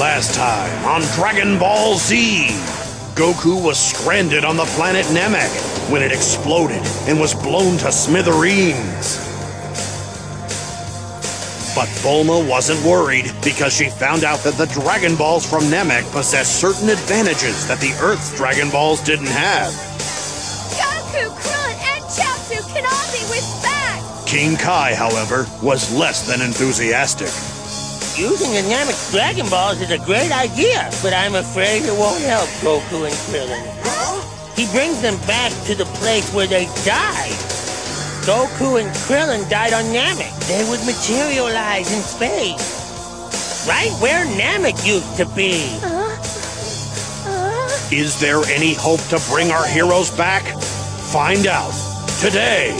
Last time on Dragon Ball Z, Goku was stranded on the planet Namek when it exploded and was blown to smithereens. But Bulma wasn't worried because she found out that the Dragon Balls from Namek possess certain advantages that the Earth's Dragon Balls didn't have. Goku, Krillin, and Chaozu can all be with back! King Kai, however, was less than enthusiastic. Using the Namek Dragon Balls is a great idea, but I'm afraid it won't help Goku and Krillin. He brings them back to the place where they died. Goku and Krillin died on Namek. They would materialize in space. Right where Namek used to be. Is there any hope to bring our heroes back? Find out today